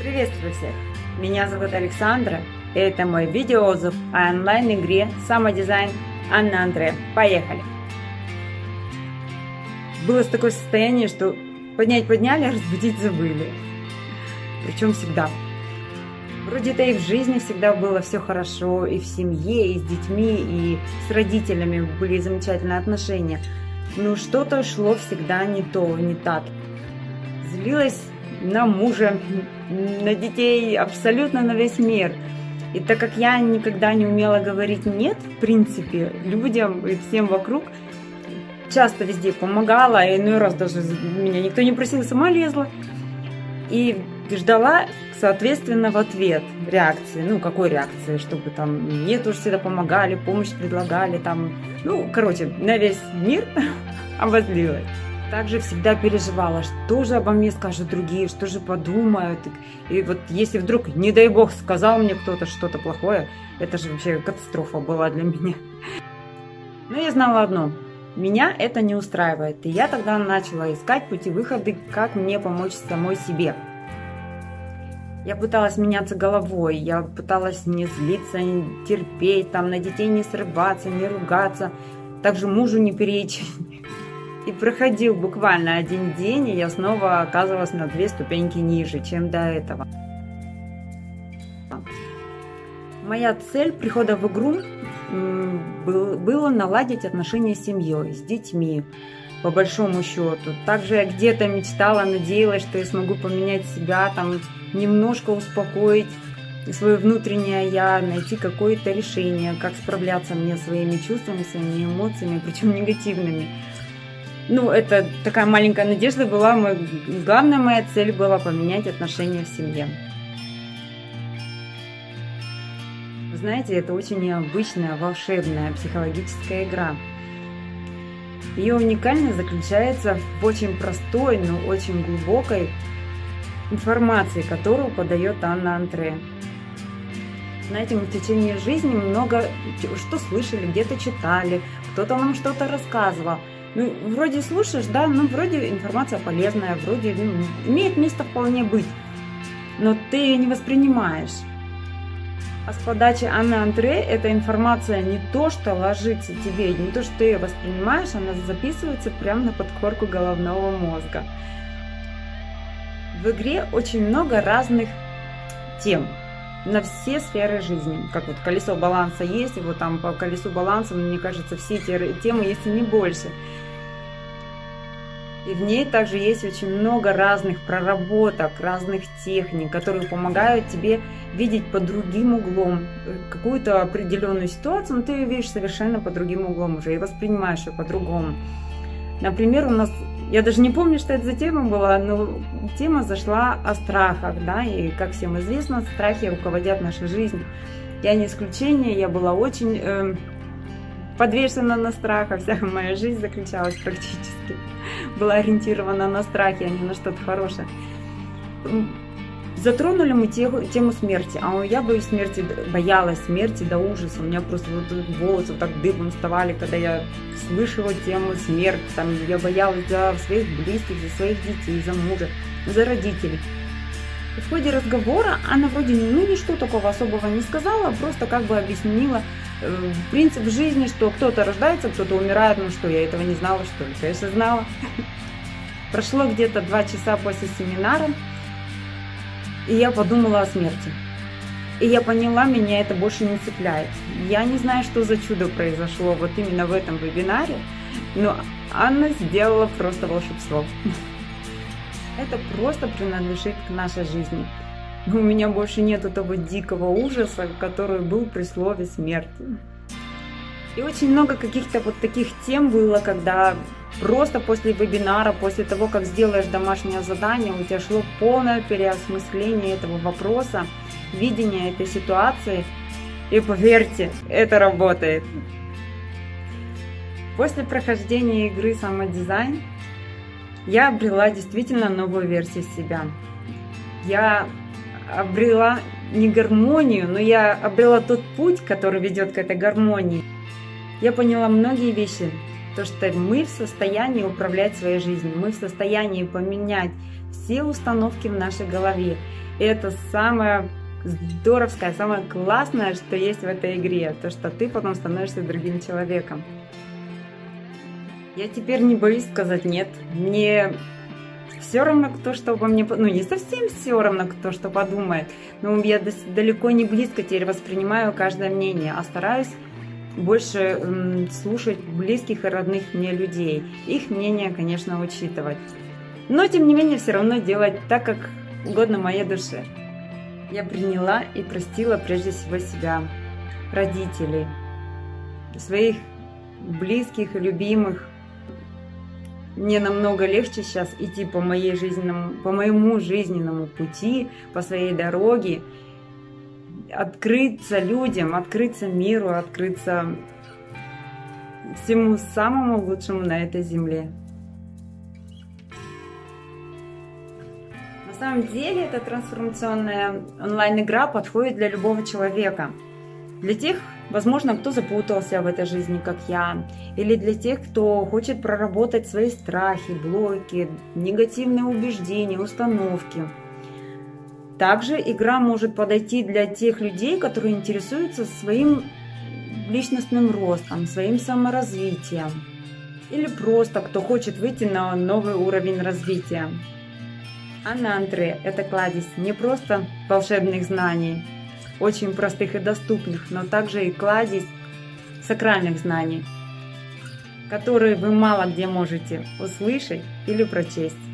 Приветствую всех! Меня зовут Александра, и это мой видеоотзыв о онлайн-игре «Самодизайн» Анна Андре. Поехали! Было такое состояние, что поднять подняли, а разбудить забыли. Причем всегда. Вроде-то и в жизни всегда было все хорошо, и в семье, и с детьми, и с родителями были замечательные отношения. Но что-то шло всегда не то, не так. Злилась на мужа, на детей, абсолютно на весь мир. И так как я никогда не умела говорить «нет», в принципе, людям и всем вокруг, часто везде помогала, и иной раз даже меня никто не просил, сама лезла. И ждала, соответственно, в ответ реакции. Ну, какой реакции? Чтобы там мне тоже всегда помогали, помощь предлагали, там, ну, короче, на весь мир обозлилась. Также всегда переживала, что же обо мне скажут другие, что же подумают. И вот если вдруг, не дай бог, сказал мне кто-то что-то плохое, это же вообще катастрофа была для меня. Но я знала одно, меня это не устраивает. И я тогда начала искать пути выхода, как мне помочь самой себе. Я пыталась меняться головой, я пыталась не злиться, не терпеть, там на детей не срываться, не ругаться, также мужу не перечить. И проходил буквально один день, и я снова оказывалась на две ступеньки ниже, чем до этого. Моя цель прихода в игру было наладить отношения с семьей, с детьми, по большому счету. Также я где-то мечтала, надеялась, что я смогу поменять себя, там немножко успокоить свое внутреннее я, найти какое-то решение, как справляться мне своими чувствами, своими эмоциями, причем негативными. Ну, это такая маленькая надежда была. Мой, главная моя цель была поменять отношения в семье. Вы знаете, это очень необычная, волшебная психологическая игра. Ее уникальность заключается в очень простой, но очень глубокой информации, которую подает Анна Антре. Знаете, мы в течение жизни много что слышали, где-то читали, кто-то нам что-то рассказывал – ну, вроде слушаешь, да, ну, вроде информация полезная, вроде ну, имеет место вполне быть, но ты ее не воспринимаешь. А с подачи Анны Андре эта информация не то, что ложится тебе, не то, что ты ее воспринимаешь, она записывается прямо на подкорку головного мозга. В игре очень много разных тем на все сферы жизни. Как вот колесо баланса есть, вот там по колесу баланса, мне кажется, все эти темы есть и не больше. И в ней также есть очень много разных проработок, разных техник, которые помогают тебе видеть под другим углом э, какую-то определенную ситуацию, но ты ее видишь совершенно под другим углом уже и воспринимаешь ее по-другому. Например, у нас, я даже не помню, что это за тема была, но тема зашла о страхах, да, и как всем известно, страхи руководят нашей жизнью. Я не исключение, я была очень э, подвешена на страхах, вся моя жизнь заключалась практически, была ориентирована на страхи, а не на что-то хорошее. Затронули мы тему, тему смерти, а я боюсь смерти, боялась смерти до ужаса. У меня просто вот волосы вот так дыбом вставали, когда я слышала тему смерти. Там, я боялась за своих близких, за своих детей, за мужа, за родителей. В ходе разговора она вроде ну ничто такого особого не сказала, а просто как бы объяснила э, принцип жизни, что кто-то рождается, кто-то умирает, ну что, я этого не знала, что ли? Конечно, знала. Прошло где-то два часа после семинара, и я подумала о смерти. И я поняла, меня это больше не цепляет. Я не знаю, что за чудо произошло вот именно в этом вебинаре, но Анна сделала просто волшебство. Это просто принадлежит к нашей жизни. У меня больше нет того дикого ужаса, который был при слове смерти. И очень много каких-то вот таких тем было, когда просто после вебинара, после того, как сделаешь домашнее задание, у тебя шло полное переосмысление этого вопроса, видение этой ситуации. И поверьте, это работает. После прохождения игры самодизайн я обрела действительно новую версию себя. Я обрела не гармонию, но я обрела тот путь, который ведет к этой гармонии. Я поняла многие вещи, То, что мы в состоянии управлять своей жизнью, мы в состоянии поменять все установки в нашей голове. И это самое здоровское, самое классное, что есть в этой игре, то, что ты потом становишься другим человеком. Я теперь не боюсь сказать нет. Мне все равно, кто что обо мне... Ну, не совсем все равно, кто что подумает. Но я далеко не близко теперь воспринимаю каждое мнение, а стараюсь больше слушать близких и родных мне людей. Их мнение, конечно, учитывать. Но, тем не менее, все равно делать так, как угодно моей душе. Я приняла и простила прежде всего себя, родителей, своих близких и любимых, мне намного легче сейчас идти по, моей жизненному, по моему жизненному пути, по своей дороге, открыться людям, открыться миру, открыться всему самому лучшему на этой земле. На самом деле эта трансформационная онлайн-игра подходит для любого человека. Для тех, Возможно, кто запутался в этой жизни, как я, или для тех, кто хочет проработать свои страхи, блоки, негативные убеждения, установки. Также игра может подойти для тех людей, которые интересуются своим личностным ростом, своим саморазвитием. Или просто кто хочет выйти на новый уровень развития. Анантры – это кладезь не просто волшебных знаний, очень простых и доступных, но также и кладезь сакральных знаний, которые вы мало где можете услышать или прочесть.